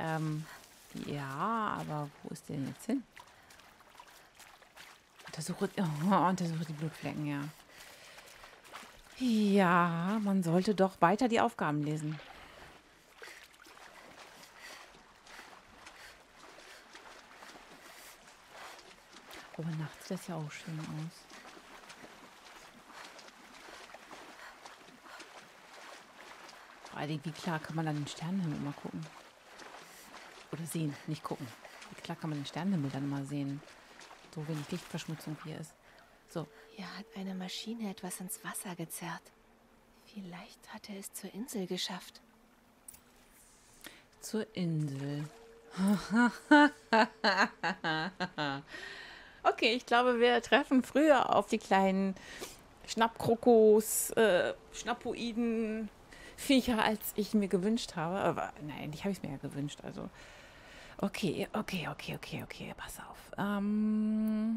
Ähm, ja, aber wo ist der denn jetzt hin? Untersuche, oh, untersuche die Blutflecken, ja. Ja, man sollte doch weiter die Aufgaben lesen. Aber nachts sieht das ja auch schön aus. Vor allem, wie klar kann man dann den Sternenhimmel mal gucken? Oder sehen, nicht gucken. Klar kann man den Sternenhimmel dann mal sehen? So wenig Lichtverschmutzung hier ist. So, Hier hat eine Maschine etwas ins Wasser gezerrt. Vielleicht hat er es zur Insel geschafft. zur Insel. okay, ich glaube, wir treffen früher auf die kleinen Schnappkrokos, äh, Schnappoiden, Viecher, als ich mir gewünscht habe. Aber nein, eigentlich habe ich es mir ja gewünscht. Also, okay, okay, okay, okay, okay, pass auf. Ähm,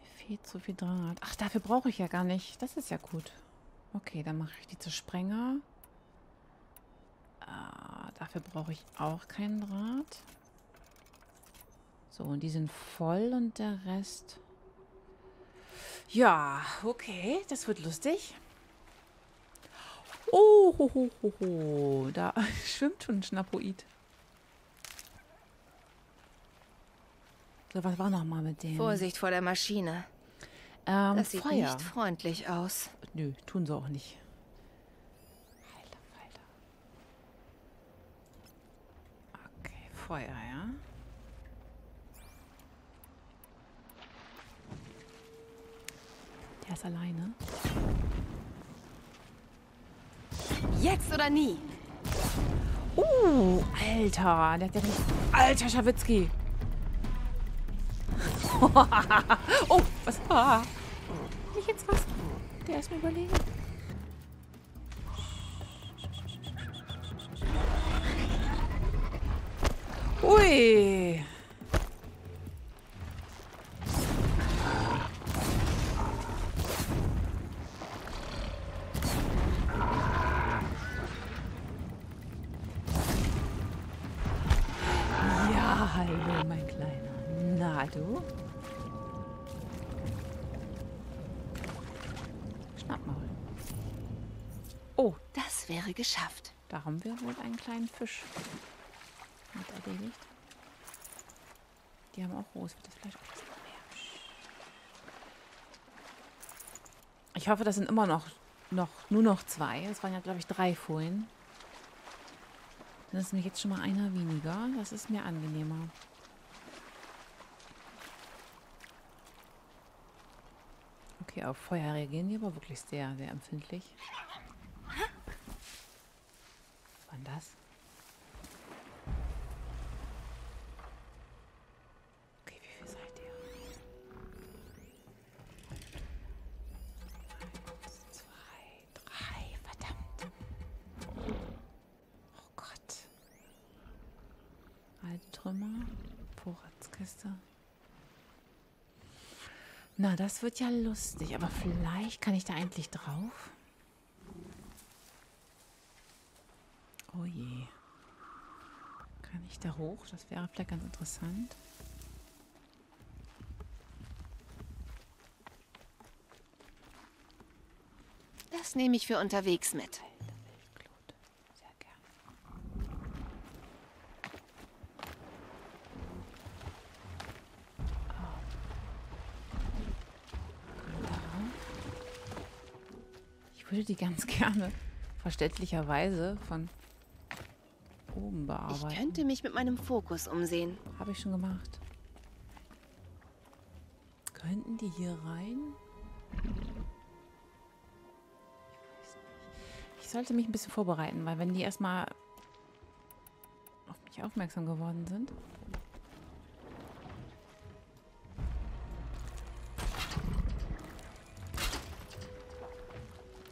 mir fehlt so viel Draht. Ach, dafür brauche ich ja gar nicht. Das ist ja gut. Okay, dann mache ich die zu Sprenger. Ah, dafür brauche ich auch keinen Draht. So, und die sind voll und der Rest... Ja, okay, das wird lustig. Oh, ho, ho, ho, ho. da schwimmt schon ein Schnappoid. So, was war noch mal mit dem? Vorsicht vor der Maschine. Ähm, Das sieht Feuer. nicht freundlich aus. Nö, tun sie auch nicht. Alter, Falter. Okay, Feuer, ja. Der ist alleine. Jetzt oder nie. Uh, Alter, der hat ja. Alter, Schawitzki. oh, was war? Nicht jetzt was. Der ist mir überlegen. Ui. Wäre geschafft. da haben wir wohl einen kleinen Fisch mit erledigt. Die haben auch rohes Fleisch. Mehr. Ich hoffe, das sind immer noch, noch nur noch zwei. Es waren ja, glaube ich, drei vorhin. Dann ist mir jetzt schon mal einer weniger. Das ist mir angenehmer. Okay, auf Feuer reagieren die aber wirklich sehr, sehr empfindlich. Denn das? Okay, wie viel seid ihr? Eins, zwei, drei, verdammt. Oh Gott. Alte Trümmer, Vorratskiste. Na, das wird ja lustig, aber vielleicht kann ich da endlich drauf. Oh je. Kann ich da hoch? Das wäre vielleicht ganz interessant. Das nehme ich für unterwegs mit. Gerne. Ich würde die ganz gerne verständlicherweise von oben Ich bearbeiten. könnte mich mit meinem Fokus umsehen. Habe ich schon gemacht. Könnten die hier rein? Ich. Ich sollte mich ein bisschen vorbereiten, weil wenn die erstmal auf mich aufmerksam geworden sind.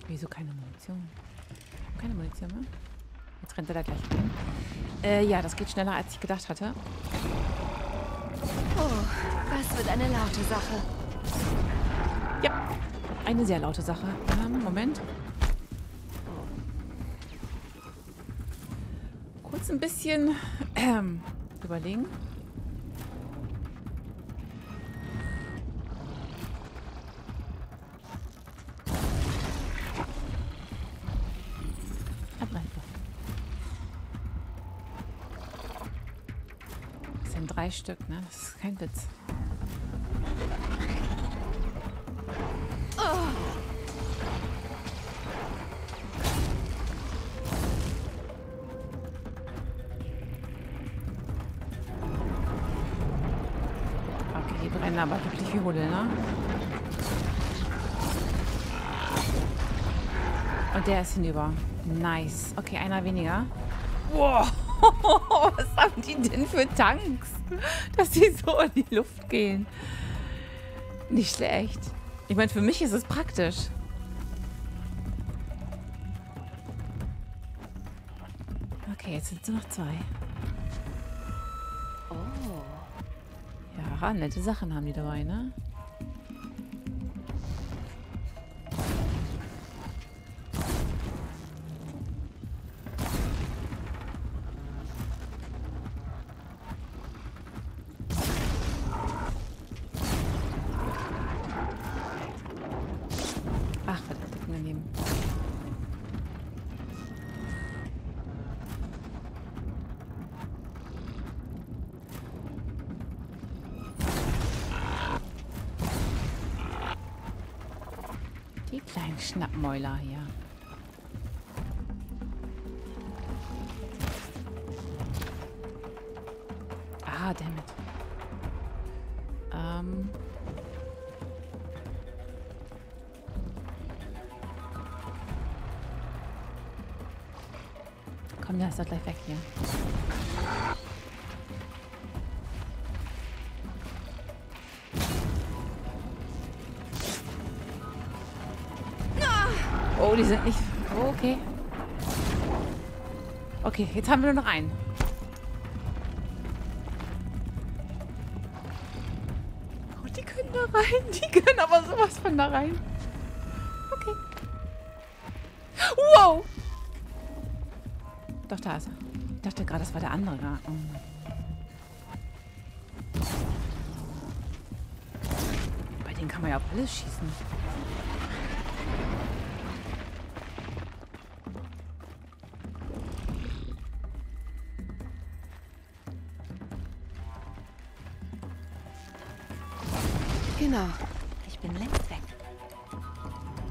Wieso keine Munition? Ich habe keine Munition mehr. Jetzt rennt er da gleich rein. Äh, ja, das geht schneller, als ich gedacht hatte. Oh, das wird eine laute Sache. Ja, eine sehr laute Sache. Ähm, Moment. kurz ein bisschen ähm, überlegen. Drei Stück, ne? Das ist kein Witz. Okay, die brennen aber wirklich wie Hulle, ne? Und der ist hinüber. Nice. Okay, einer weniger. Wow. Was haben die denn für Tanks? Dass die so in die Luft gehen. Nicht schlecht. Ich meine, für mich ist es praktisch. Okay, jetzt sind es nur noch zwei. Oh. Ja, nette Sachen haben die dabei, ne? Kleinen Schnappmäuler hier. Ah, damit. Ähm. Komm, ist doch gleich weg hier. Oh, die sind nicht... Oh, okay. Okay, jetzt haben wir nur noch einen. Oh, die können da rein. Die können aber sowas von da rein. Okay. Wow! Doch, da ist er. Ich dachte gerade, das war der andere. Oh. Bei denen kann man ja auf alles schießen. Genau. Ich bin längst weg.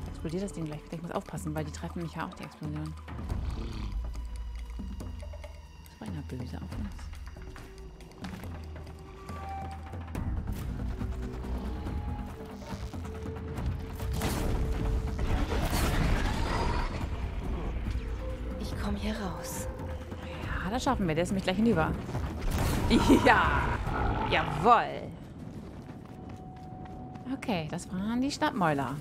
Explodiert das Ding gleich. Ich muss aufpassen, weil die treffen mich ja auch, die Explosionen. Das war einer böse auf uns. Ich komme hier raus. Ja, das schaffen wir. Der ist nämlich gleich hinüber. Ja! Jawoll! Okay, das waren die Schnappmäuler.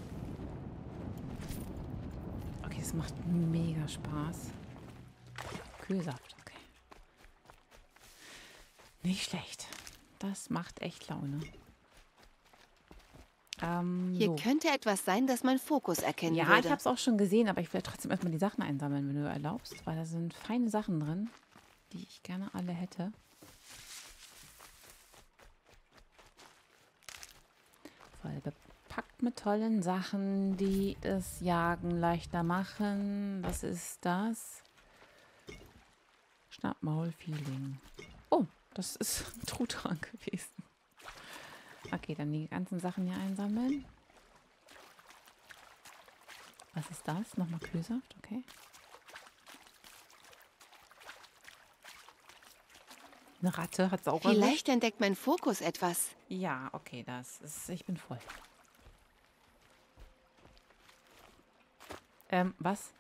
Okay, das macht mega Spaß. Kühlsaft, okay. Nicht schlecht. Das macht echt Laune. Ähm, Hier so. könnte etwas sein, das mein Fokus erkennen Ja, würde. ich habe es auch schon gesehen, aber ich will trotzdem erstmal die Sachen einsammeln, wenn du erlaubst, weil da sind feine Sachen drin, die ich gerne alle hätte. Voll bepackt mit tollen Sachen, die das Jagen leichter machen. Was ist das? Schnappmaul-Feeling. Oh, das ist ein Truthahn gewesen. Okay, dann die ganzen Sachen hier einsammeln. Was ist das? Nochmal Kühlsaft, okay. Eine Ratte hat es auch. Vielleicht entdeckt mein Fokus etwas. Ja, okay, das ist. Ich bin voll. Ähm, was?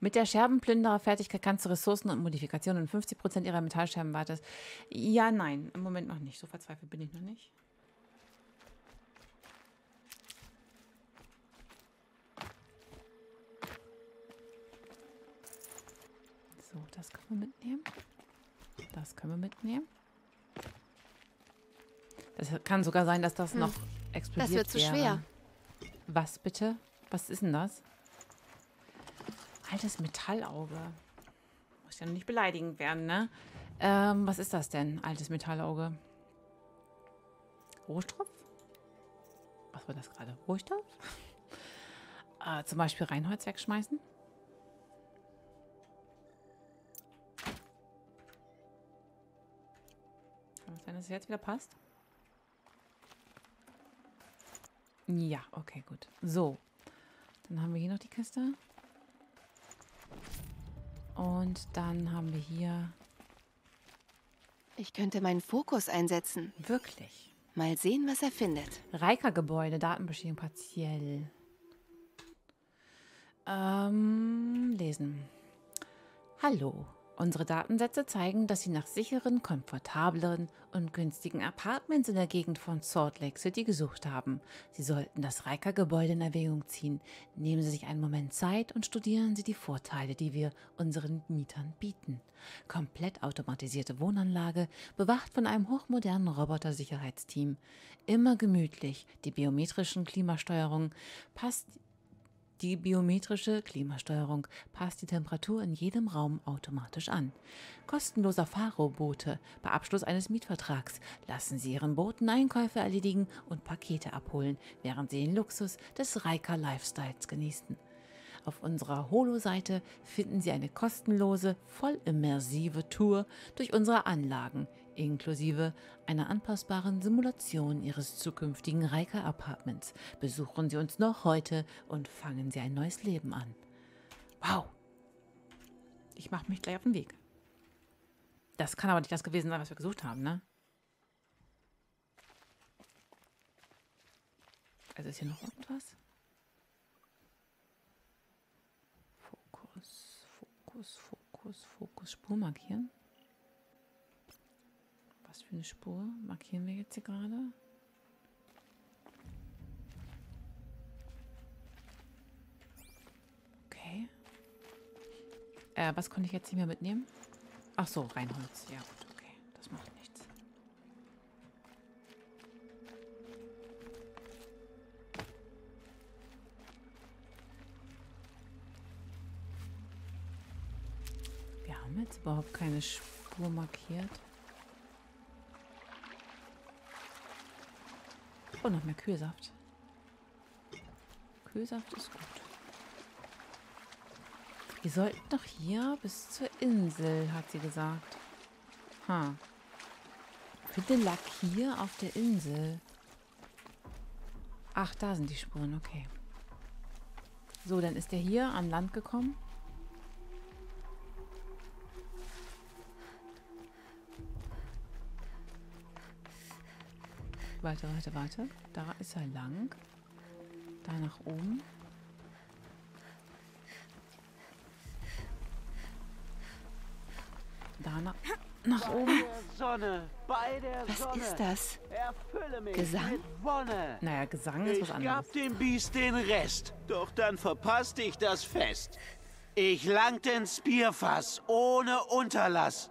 Mit der Scherbenplünderer-Fertigkeit kannst du Ressourcen und Modifikationen in 50% ihrer Metallscherben wartest. Ja, nein, im Moment noch nicht. So verzweifelt bin ich noch nicht. So, das können wir mitnehmen. Das können wir mitnehmen. Das kann sogar sein, dass das noch explodiert Hm. Das wird zu wäre. schwer. Was bitte? Was ist denn das? Altes Metallauge. Muss Muss ja nicht beleidigend werden, ne? Ähm, was ist das denn, altes Metallauge? Rohstoff? Was war das gerade? Rohstoff? äh, zum Beispiel Reinholz wegschmeißen? Dass es jetzt wieder passt? Ja, okay, gut. So. Dann haben wir hier noch die Kiste. Und dann haben wir hier... Ich könnte meinen Fokus einsetzen. Wirklich? Mal sehen, was er findet. Reika-Gebäude, Datenbestätigung partiell. Ähm, lesen. Hallo. Unsere Datensätze zeigen, dass Sie nach sicheren, komfortableren und günstigen Apartments in der Gegend von Salt Lake City gesucht haben. Sie sollten das Reika-Gebäude in Erwägung ziehen. Nehmen Sie sich einen Moment Zeit und studieren Sie die Vorteile, die wir unseren Mietern bieten. Komplett automatisierte Wohnanlage, bewacht von einem hochmodernen Roboter-Sicherheitsteam. Immer gemütlich, die biometrischen Klimasteuerungen passt die biometrische Klimasteuerung passt die Temperatur in jedem Raum automatisch an. Kostenloser Fahrrobote. Bei Abschluss eines Mietvertrags lassen Sie Ihren Boten Einkäufe erledigen und Pakete abholen, während Sie den Luxus des Reika Lifestyles genießen. Auf unserer Holo-Seite finden Sie eine kostenlose, voll immersive Tour durch unsere Anlagen, inklusive einer anpassbaren Simulation Ihres zukünftigen Reika-Apartments. Besuchen Sie uns noch heute und fangen Sie ein neues Leben an. Wow! Ich mache mich gleich auf den Weg. Das kann aber nicht das gewesen sein, was wir gesucht haben, ne? Also ist hier noch irgendwas? Fokus, Fokus, Fokus, Spur markieren. Was für eine Spur markieren wir jetzt hier gerade? Okay. Äh, was konnte ich jetzt nicht mehr mitnehmen? Ach so, Reinholz. Ja gut, okay. Das macht nichts. Wir haben jetzt überhaupt keine Spur markiert. Oh, noch mehr Kühlsaft. Kühlsaft ist gut. Wir sollten doch hier bis zur Insel, hat sie gesagt. Ha. Finde Lack hier auf der Insel. Ach, da sind die Spuren, okay. So, dann ist er hier an Land gekommen. Warte, warte, warte. Da ist er lang. Da nach oben. Da nach, nach Bei oben. der Sonne, bei der Was Sonne. ist das? Erfülle mich Gesang? Wonne. Naja, Gesang ist was Ich anderes. gab dem Biest den Rest, doch dann verpasste ich das Fest. Ich langte ins Bierfass ohne Unterlass.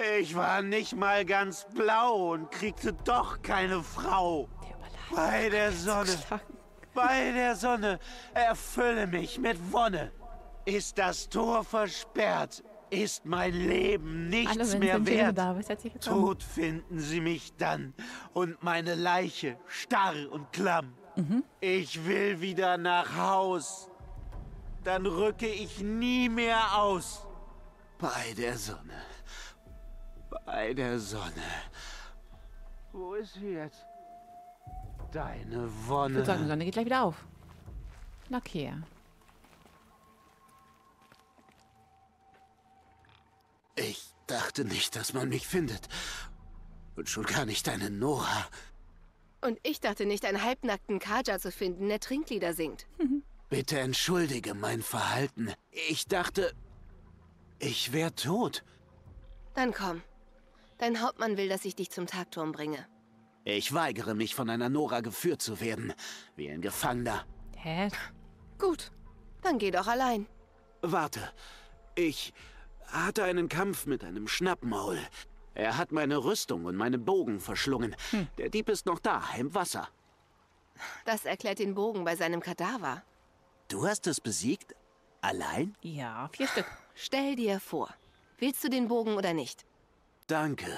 Ich war nicht mal ganz blau und kriegte doch keine Frau. Der. Bei der Sonne, bei der Sonne, erfülle mich mit Wonne. Ist das Tor versperrt, ist mein Leben nichts mehr wert. da. Tot finden sie mich dann und meine Leiche starr und klamm. Mhm. Ich will wieder nach Haus. Dann rücke ich nie mehr aus. Bei der Sonne. Bei der Sonne. Wo ist sie jetzt? Deine Ich Wonne. würde sagen, die Sonne geht gleich wieder auf. Na, okay. Ich dachte nicht, dass man mich findet. Und schon gar nicht deine Nora. Und ich dachte nicht, einen halbnackten Kaja zu finden, der Trinklieder singt. Bitte entschuldige mein Verhalten. Ich dachte, ich wär tot. Dann komm. Dein Hauptmann will, dass ich dich zum Tagturm bringe. Ich weigere mich, von einer Nora geführt zu werden. Wie ein Gefangener. Hä? Gut. Dann geh doch allein. Warte. Ich hatte einen Kampf mit einem Schnappmaul. Er hat meine Rüstung und meine Bogen verschlungen. Der Dieb ist noch da, im Wasser. Das erklärt den Bogen bei seinem Kadaver. Du hast es besiegt? Allein? Ja, vier Stück. Stell dir vor, Willst du den Bogen oder nicht? Danke.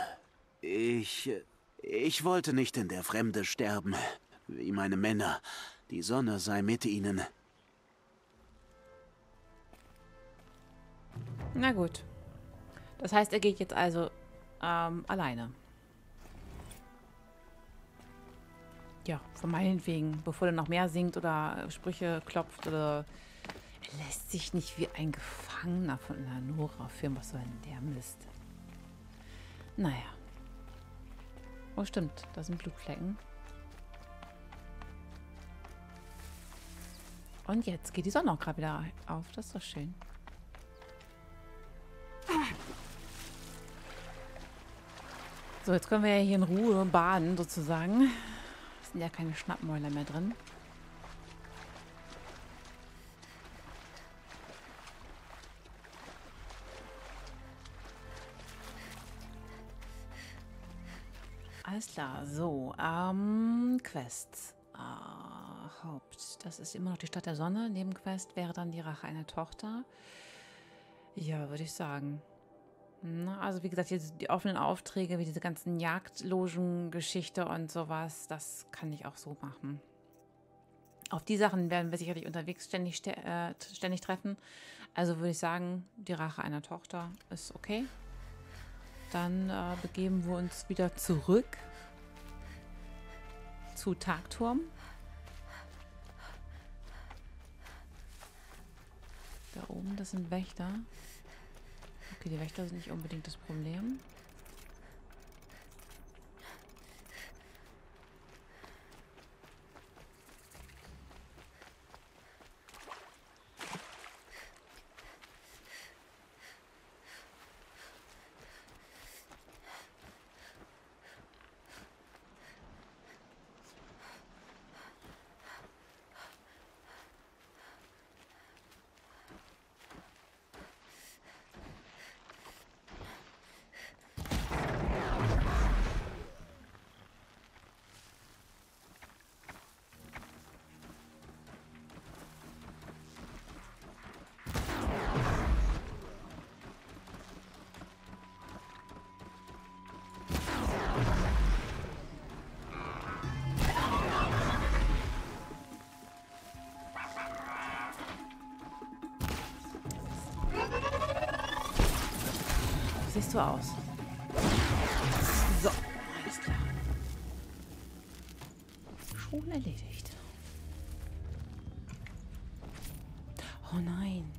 Ich. Ich wollte nicht in der Fremde sterben. Wie meine Männer. Die Sonne sei mit ihnen. Na gut. Das heißt, er geht jetzt also ähm, alleine. Ja, von meinetwegen, bevor er noch mehr singt oder Sprüche klopft oder... Er lässt sich nicht wie ein Gefangener von einer Nora führen. Was soll denn der Mist? Naja. Oh, stimmt. Da sind Blutflecken. Und jetzt geht die Sonne auch gerade wieder auf. Das ist doch schön. So, jetzt können wir ja hier in Ruhe baden, sozusagen. Es sind ja keine Schnappmäuler mehr drin. Alles klar, so, ähm, Quests. Äh, Haupt, das ist immer noch die Stadt der Sonne. Nebenquest wäre dann die Rache einer Tochter. Ja, würde ich sagen. Na, also wie gesagt, die offenen Aufträge, wie diese ganzen Jagdlogen-Geschichte und sowas, das kann ich auch so machen. Auf die Sachen werden wir sicherlich unterwegs ständig, äh, ständig treffen. Also würde ich sagen, die Rache einer Tochter ist okay. Dann äh, begeben wir uns wieder zurück zu Tagturm. Da oben, das sind Wächter. Okay, die Wächter sind nicht unbedingt das Problem. Du aus. So, alles klar. Schon erledigt. Oh nein.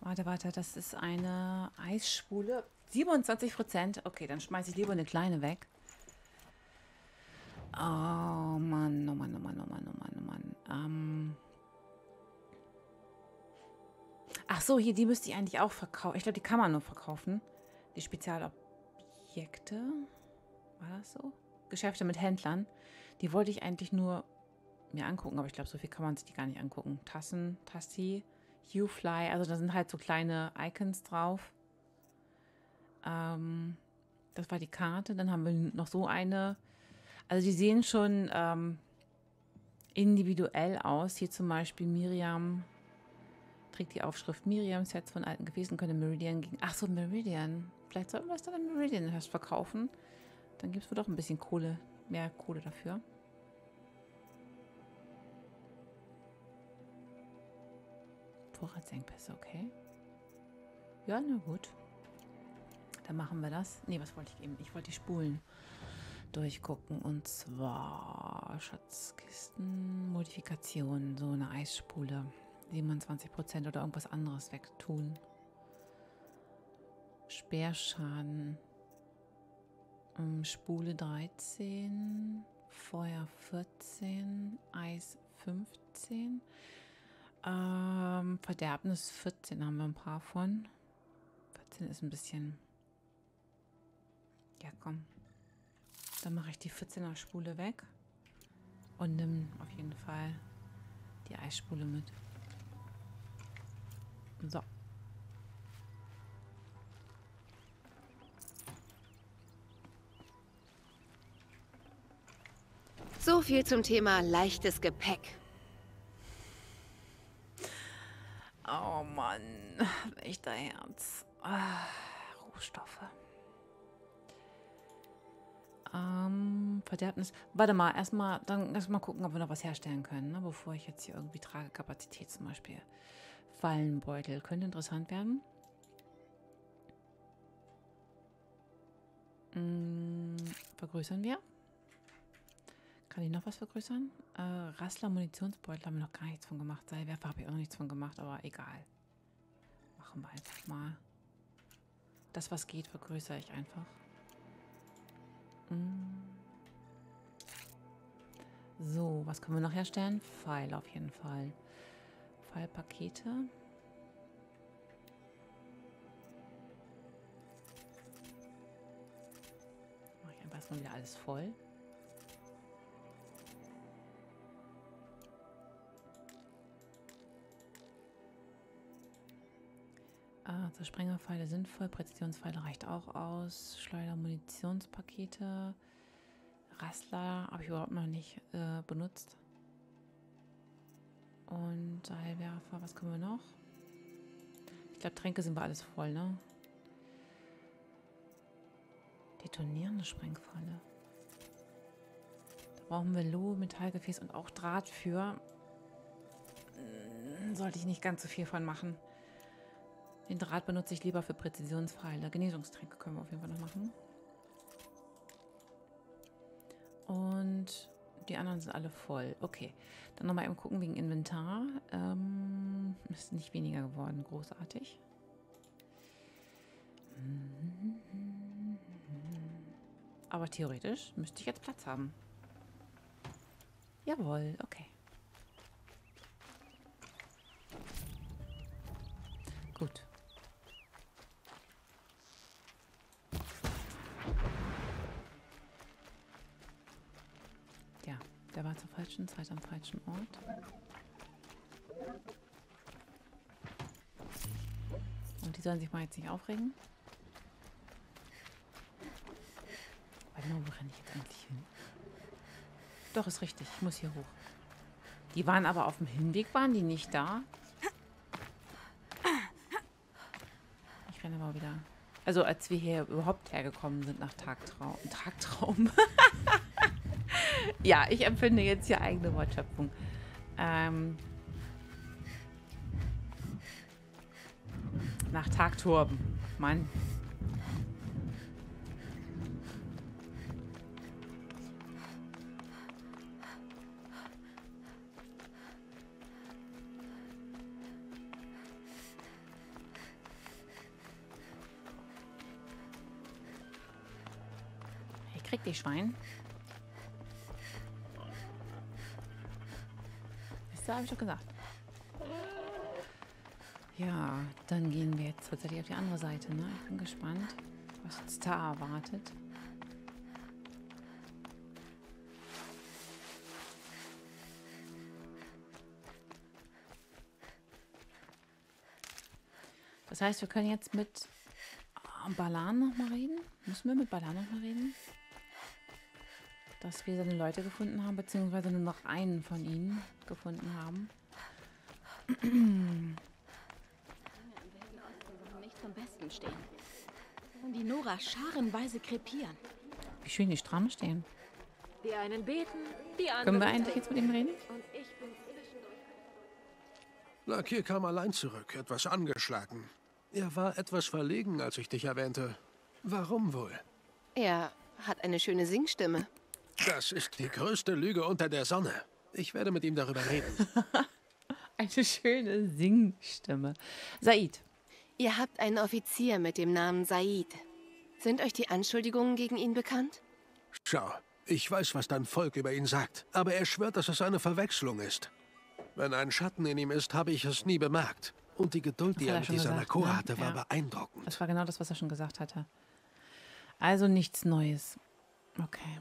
Warte, warte, das ist eine Eisspule. 27 Prozent. Okay, dann schmeiße ich lieber eine kleine weg. Oh Mann, oh Mann, oh Mann, oh Mann, oh Mann, oh Mann. Ähm... Ach so, hier, die müsste ich eigentlich auch verkaufen. Ich glaube, die kann man nur verkaufen. Die Spezialobjekte. War das so? Geschäfte mit Händlern. Die wollte ich eigentlich nur mir angucken, aber ich glaube, so viel kann man sich die gar nicht angucken. Tassen, Tassi, U-Fly. Also da sind halt so kleine Icons drauf. Ähm, das war die Karte. Dann haben wir noch so eine. Also die sehen schon ähm, individuell aus. Hier zum Beispiel Miriam trägt die Aufschrift Miriam Sets von alten Gefäßen können Meridian gegen. Ach so, Meridian. Vielleicht sollten wir es dann in Meridian erst verkaufen. Dann gibt es wohl doch ein bisschen Kohle, mehr Kohle dafür. Vorratsengpässe, okay. Ja, na gut. Dann machen wir das. Ne, was wollte ich eben? Ich wollte die Spulen durchgucken. Und zwar Schatzkisten, Modifikation, so eine Eisspule. 27% oder irgendwas anderes wegtun. Speerschaden. Ähm, Spule 13, Feuer 14, Eis 15. Ähm, Verderbnis 14 haben wir ein paar von. 14 ist ein bisschen... Ja, komm. Dann mache ich die 14er Spule weg. Und nimm auf jeden Fall die Eisspule mit. So. So viel zum Thema leichtes Gepäck. Oh Mann, Wächterherz. Ah, Rohstoffe. Ähm, Verderbnis. Warte mal, erstmal dann erstmal gucken, ob wir noch was herstellen können, ne? bevor ich jetzt hier irgendwie Tragekapazität zum Beispiel. Fallenbeutel könnte interessant werden. Mm, vergrößern wir. Kann ich noch was vergrößern? Äh, Rassler Munitionsbeutel haben wir noch gar nichts von gemacht. Seilwerfer habe ich auch noch nichts von gemacht, aber egal. Machen wir einfach mal. Das, was geht, vergrößere ich einfach. Mm. So, was können wir noch herstellen? Pfeil auf jeden Fall. Pfeilpakete. Mache ich einfach erstmal wieder alles voll. Also Sprengerpfeile sind voll, Präzisionspfeile reicht auch aus. Schleuder, Munitionspakete. Rassler habe ich überhaupt noch nicht äh, benutzt. Und Seilwerfer, was können wir noch? Ich glaube, Tränke sind wir alles voll, ne? Detonierende Sprengfalle. Da brauchen wir Loh, Metallgefäß und auch Draht für. Hm, sollte ich nicht ganz so viel von machen. Den Draht benutze ich lieber für Präzisionspfeile. Genesungstränke können wir auf jeden Fall noch machen. Und die anderen sind alle voll. Okay, dann nochmal eben gucken wegen Inventar. Ähm, ist nicht weniger geworden, großartig. Aber theoretisch müsste ich jetzt Platz haben. Jawohl, okay. Gut. Ja, der war zur falschen Zeit am falschen Ort. Und die sollen sich mal jetzt nicht aufregen. Warte mal, wo renne ich jetzt eigentlich hin? Doch, ist richtig. Ich muss hier hoch. Die waren aber auf dem Hinweg, waren die nicht da? Ich renne aber wieder. Also als wir hier überhaupt hergekommen sind nach Tagtraum. Tagtraum. ja, ich empfinde jetzt hier eigene Wortschöpfung. Ähm, nach Tagturben. Mann. Ich krieg dich, Schwein. Habe ich doch gesagt. Ja, dann gehen wir jetzt tatsächlich auf die andere Seite. Ne? Ich bin gespannt, was uns da erwartet. Das heißt, wir können jetzt mit ah, Balan nochmal reden. Müssen wir mit Balan nochmal reden? Dass wir seine Leute gefunden haben, beziehungsweise nur noch einen von ihnen gefunden haben. Nicht zum Besten stehen. Und die Nora scharenweise krepieren. Wie schön die stramm stehen. Die einen beten, die anderen... Können wir eigentlich jetzt mit ihm reden? Und ich bin zwischendurch... Lakir kam allein zurück, etwas angeschlagen. Er war etwas verlegen, als ich dich erwähnte. Warum wohl? Er hat eine schöne Singstimme. Das ist die größte Lüge unter der Sonne. Ich werde mit ihm darüber reden. Eine schöne Singstimme. Said, Ihr habt einen Offizier mit dem Namen Said. Sind euch die Anschuldigungen gegen ihn bekannt? Schau, ich weiß, was dein Volk über ihn sagt, aber er schwört, dass es eine Verwechslung ist. Wenn ein Schatten in ihm ist, habe ich es nie bemerkt. Und die Geduld, die er er mit dieser Nakor ne? hatte, war Ja. beeindruckend. das war genau das, was er schon gesagt hatte. Also nichts Neues. Okay,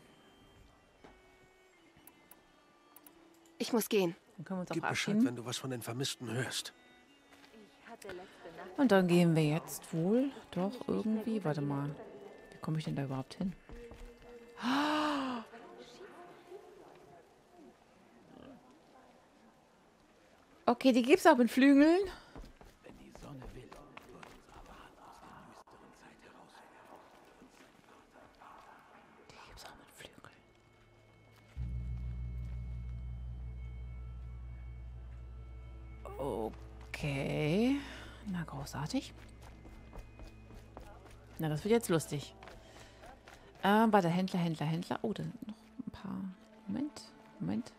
Ich muss gehen. dann können wir uns auch Gib Bescheid, verabschieden. wenn du was von den Vermissten hörst. Und dann gehen wir jetzt wohl doch irgendwie. Warte mal. Wie komme ich denn da überhaupt hin? Okay, die gibt's auch mit Flügeln. Großartig. Na, das wird jetzt lustig. Äh, bei der Händler, Händler, Händler. Oh, da sind noch ein paar. Moment, Moment.